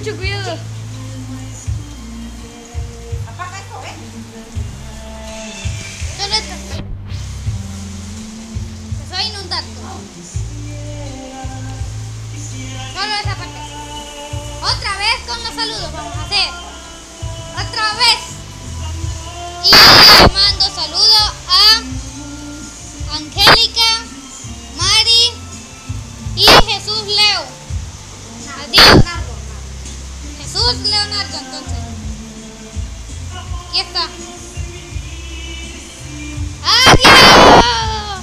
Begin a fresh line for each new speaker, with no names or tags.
mucho cuidado.
Apaga esto, ¿eh?
Solo esto. Se va a inundar. Solo esa parte. Otra vez con los saludos vamos a hacer. Otra vez. Y le mando saludos a Angélica, Mari y Jesús Leo. Adiós. Tú, Leonardo, entonces. Aquí está. ¡Adiós!